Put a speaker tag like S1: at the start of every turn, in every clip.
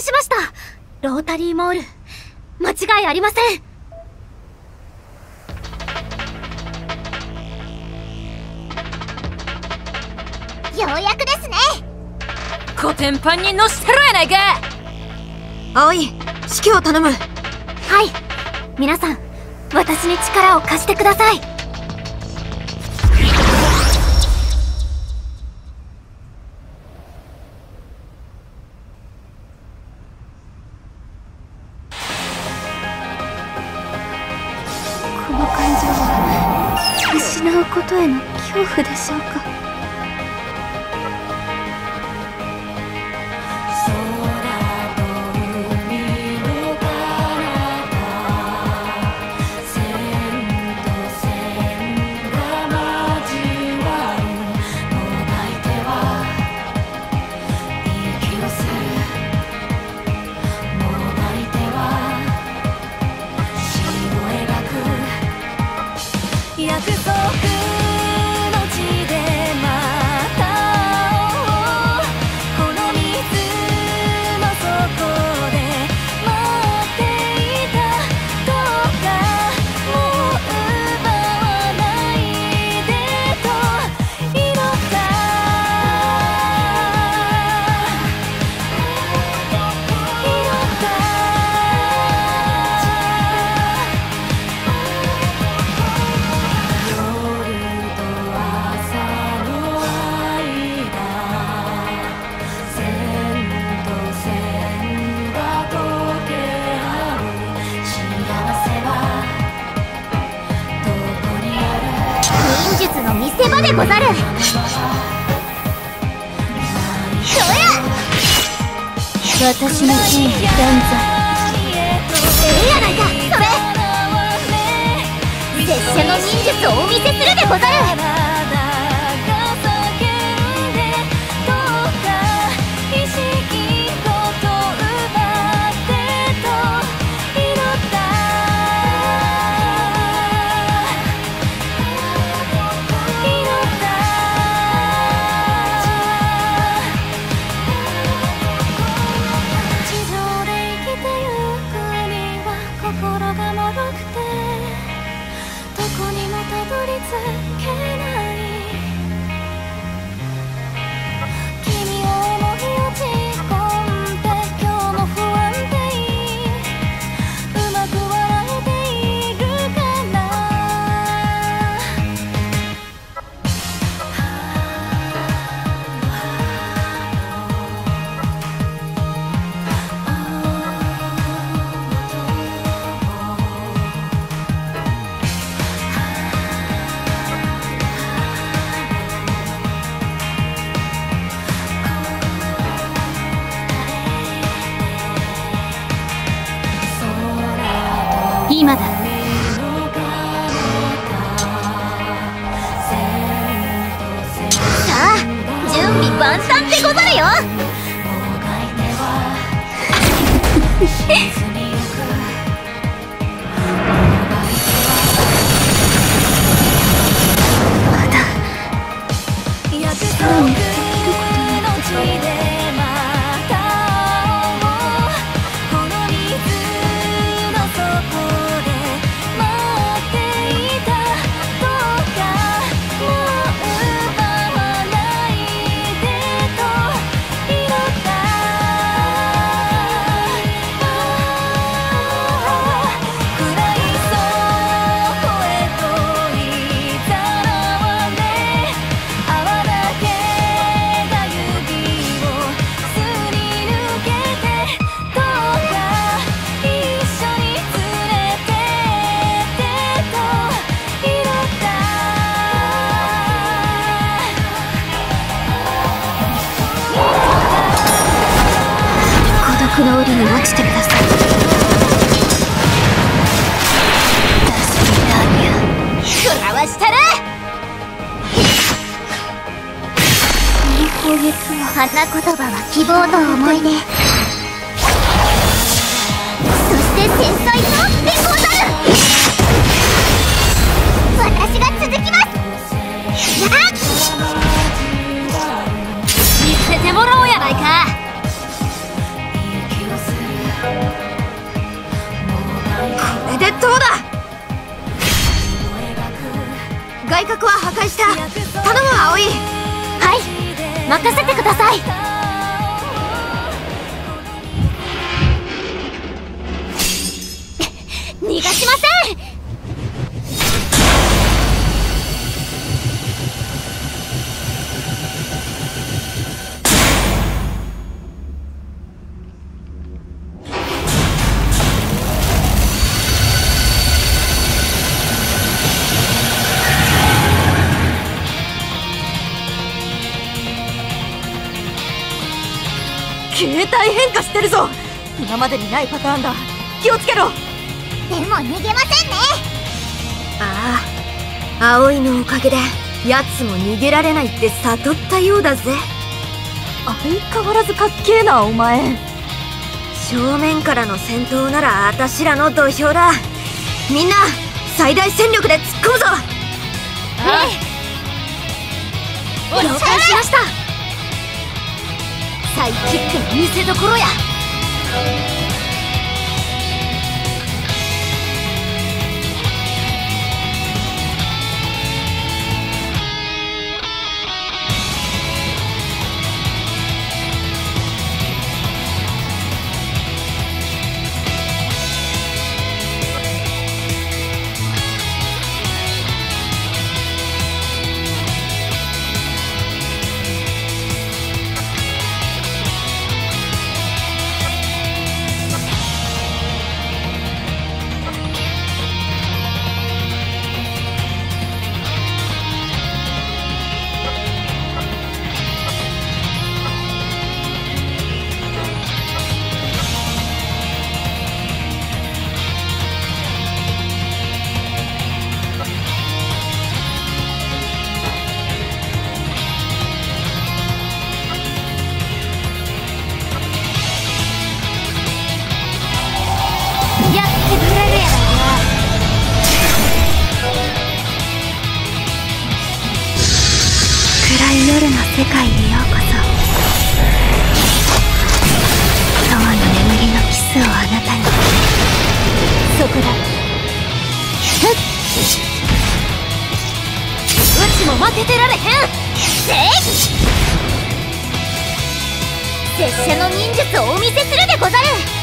S1: 見しました。ロータリーモール。間違いありません。
S2: ようやくですね。
S3: コテンパンに乗してろやないか。
S4: 葵指揮を頼む。
S1: はい。皆さん私に力を貸してくださいしょうか。
S3: の
S2: 見せ場でござる。
S1: 私の真意断
S2: ええやないかそれ拙者の忍術をお見せするでござる。
S3: Shit! いい
S1: 攻撃は
S2: 花言葉は希望と思い出。そして繊細さでござる私が続きます。やっ！見せてもらおうやないか
S4: これでどうだ外角は破壊した頼む葵
S2: はい任せてください。逃がしません。
S4: 携帯変化してるぞ。今までにないパターンだ。気をつけろ。
S2: でも逃げませんね。
S4: ああ葵のおかげで奴も逃げられないって悟ったようだぜ。相変わらずかっけえなお前。正面からの戦闘なら私らの土俵だ。みんな最大戦力で突っ込むぞ。
S2: 了解しましたサイキックの見せどころや。だ。ふっ。うちも負けてられへんせい拙者の忍術をお見せするでござる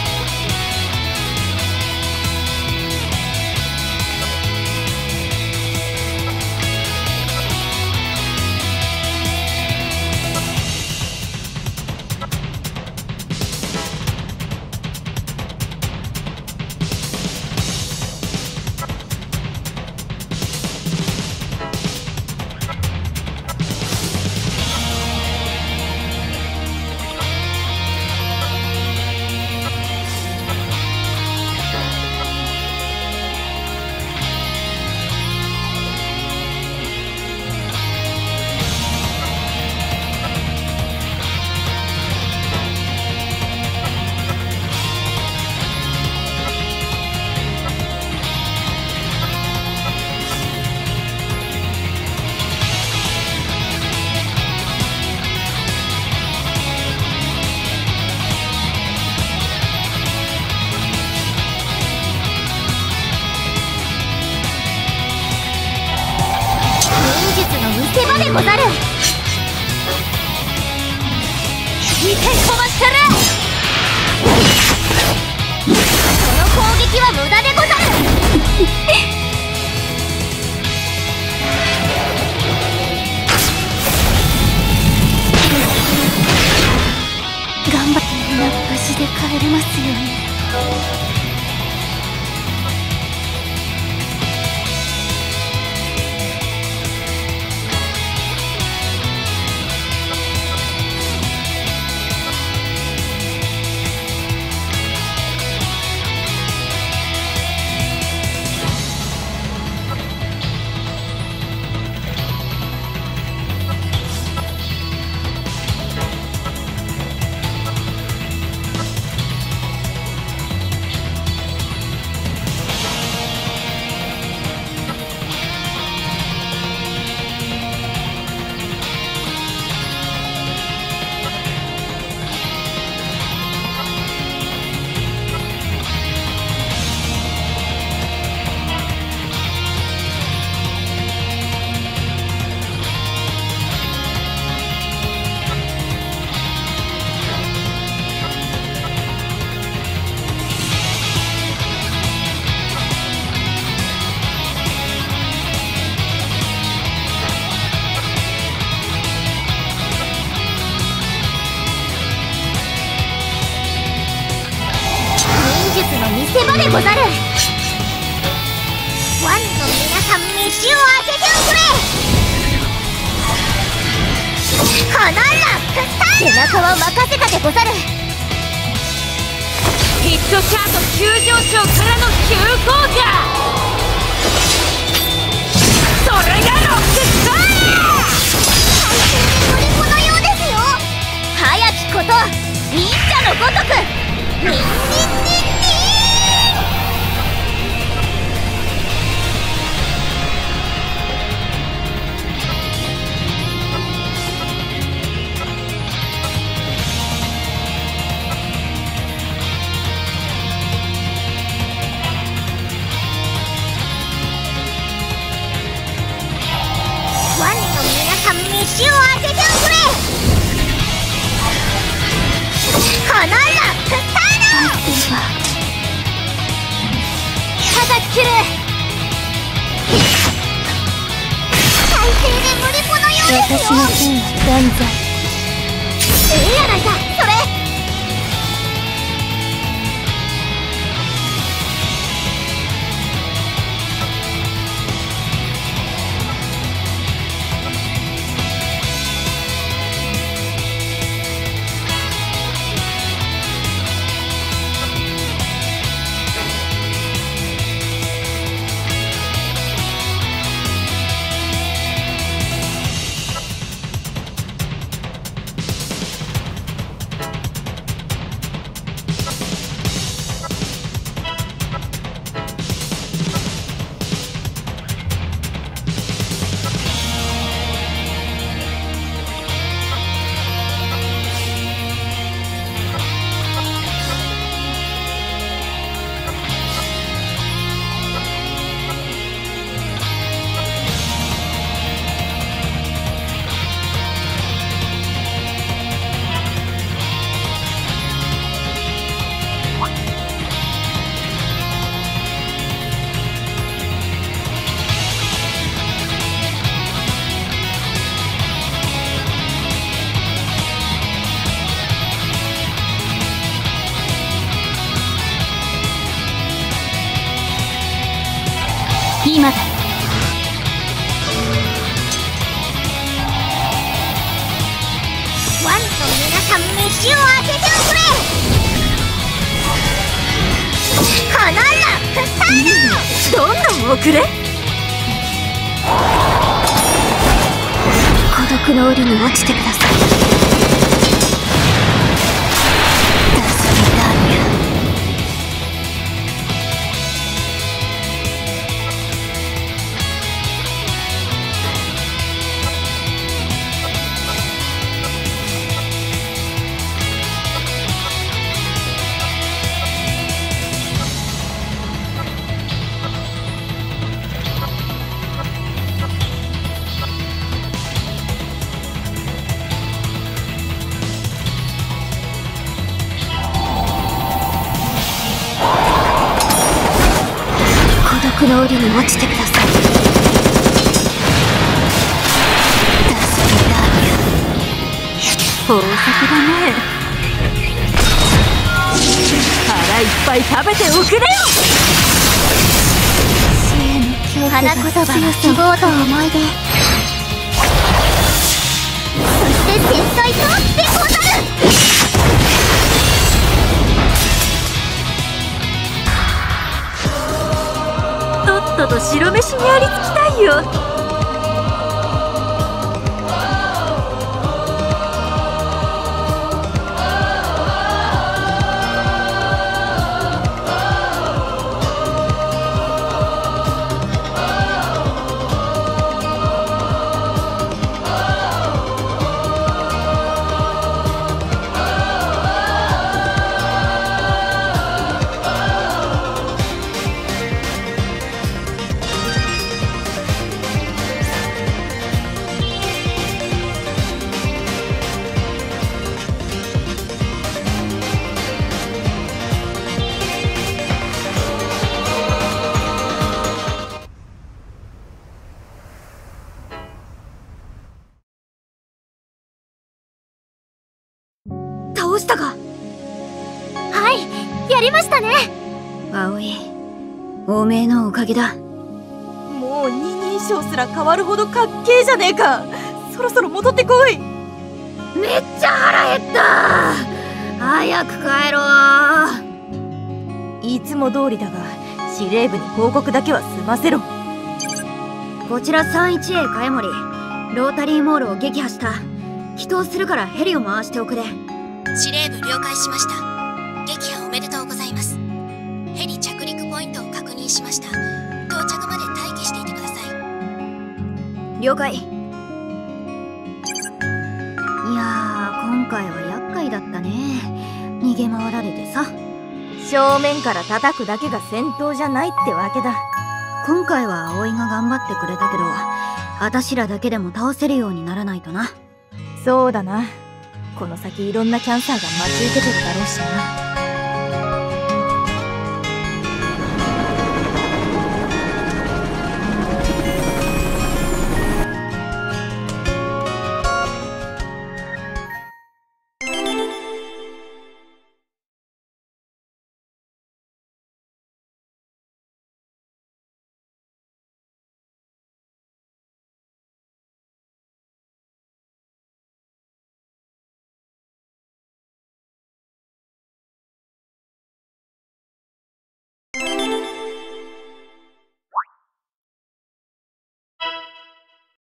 S2: さん飯を開けておくれこのラックスタイル。背中は任せたでござる。
S5: ヒットシャート急上昇からの急降下。それが
S2: 叩き切る最低で無理子のようですよ。
S4: 剣は断罪。
S2: ええやないか
S6: どんどん遅れ。
S4: 孤独の檻に落ちてください。
S2: 花言葉は希望と思い出。そして天才とでござる。
S6: とっとと白飯にありつきたいよ。倒したが？
S2: はいやりましたね。
S4: 葵おめえのおかげだ。
S3: もう二人称すら変わるほどかっけえじゃねえか。そろそろ戻ってこい。
S4: めっちゃ腹減った。早く帰ろう。
S3: いつも通りだが司令部に報告だけは済ませろ。
S4: こちら 318A 茅森ロータリーモールを撃破した。祈祷するからヘリを回しておくれ
S5: 司令部了解しました。撃破おめでとうございます。ヘリ着陸ポイントを確認しました。到着まで待機していてください。
S4: 了解。いやー今回は厄介だったね。逃げ回られてさ。
S3: 正面から叩くだけが戦闘じゃないってわけだ。
S4: 今回は葵が頑張ってくれたけど私らだけでも倒せるようにならないとな。
S3: そうだなこの先いろんなキャンサーが待ち受けてるだろうしな。